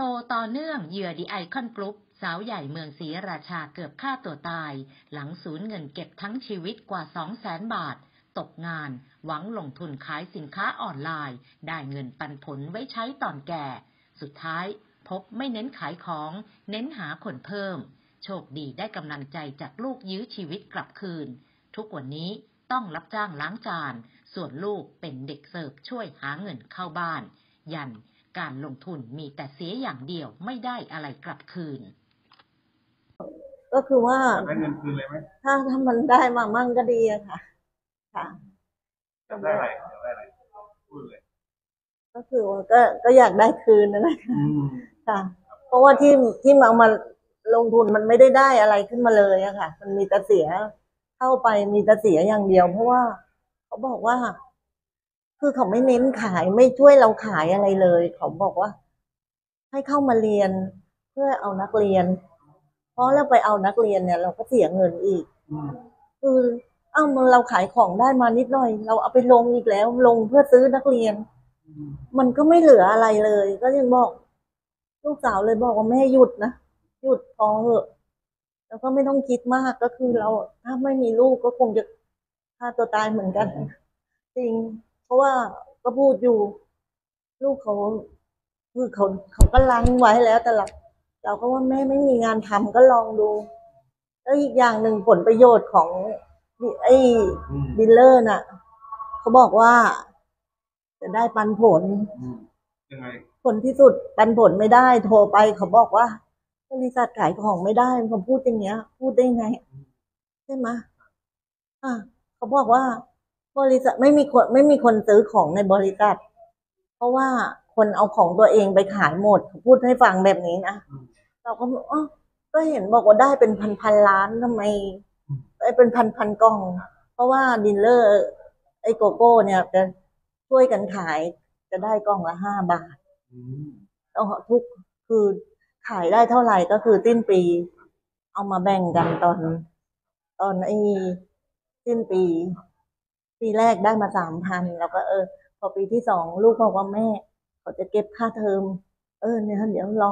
ลต่อเนื่องเหยื่อดิไอคอนกรุ๊ปสาวใหญ่เมืองศรีราชาเกือบฆ่าตัวตาย หลังสูญเงินเก็บทั้งชีวิตกว่า 2 0 0แสนบาท ตกงาน หวังลงทุนขายสินค้าออนไลน์ ได้เงินปันผลไว้ใช้ตอนแก่ สุดท้ายพบไม่เน้นขายของ เน้นหาคนเพิ่ม โชคดีได้กำลังใจจากลูกยื้อชีวิตกลับคืน ทุกวันนี้ต้องรับจ้างล้างจาน ส่วนลูกเป็นเด็กเสิร์ฟช่วยหาเงินเข้าบ้าน ยัน การลงทุนมีแต่เสียอย่างเดียวไม่ได้อะไรกลับคืน ก็คือว่าได้เงินคืนเลยไหมถ้าถ้ามันได้มามั่งก็ดีอะค่ะ ค่ะอยากได้อะไรอยากได้อะไรพูดเลยก็คือว่าก็ก็อยากได้คืนนะนะอืมค่ะ เพราะว่าที่ที่มาเอามาลงทุนมันไม่ได้ได้อะไรขึ้นมาเลยอะค่ะ มันมีแต่เสียเข้าไปมีแต่เสียอย่างเดียว เพราะว่าเขาบอกว่า คือเขาไม่เน้นขายไม่ช่วยเราขายอะไรเลย เขาบอกว่า ให้เข้ามาเรียนเพื่อเอานักเรียน เพราะเราไปเอานักเรียนเนี่ย เราก็เสียเงินอีกคือเอ้ามันเราขายของได้มานิดหน่อย เราเอาไปลงอีกแล้ว ลงเพื่อซื้อนักเรียนมมันก็ไม่เหลืออะไรเลย ก็ยังบอก ลูกสาวเลยบอกว่าแม่หยุดนะหยุดพอเหอะแล้วก็ไม่ต้องคิดมากก็คือเราถ้าไม่มีลูกก็คงจะฆ่าตัวตายเหมือนกัน จริง เพราะว่าก็พูดอยู่ ลูกเขาคือเขาเขาก็รั้งไว้แล้วแต่เราเราก็ว่าแม่ไม่มีงานทำก็ลองดู แล้วอีกอย่างหนึ่งผลประโยชน์ของไอ้อืมดีลเลอร์น่ะเขาบอกว่า จะได้ปันผลอืมยังไงผลที่สุดปันผลไม่ได้ โทรไปเขาบอกว่าบริษัทขายของไม่ได้เขาพูดอย่างเงี้ย พูดได้ไงใช่ไหมอะเขาบอกว่า บริษัทไม่มีคนไม่มีคนซื้อของในบริษัท เพราะว่าคนเอาของตัวเองไปขายหมดเขาพูดให้ฟังแบบนี้นะอืมเราก็บอกอ๋อก็เห็นบอกว่าได้เป็นพันพันๆล้านทำไมอืมไอ้เป็นพันพันๆกล่อง เพราะว่าดีลเลอร์ไอ้โกโก้เนี่ยจะช่วยกันขายจะได้กล่องละห้าบาทอืมต้องทุกคือขายได้เท่าไหร่ก็คือสิ้นปี เอามาแบ่งกันตอน ตอนไอ้สิ้นปี ปีแรกได้มาสามพันแล้วก็เออ พอปีที่สองลูกบอกว่าแม่เขาจะเก็บค่าเทอม เออเนี่ยเดี๋ยวรอ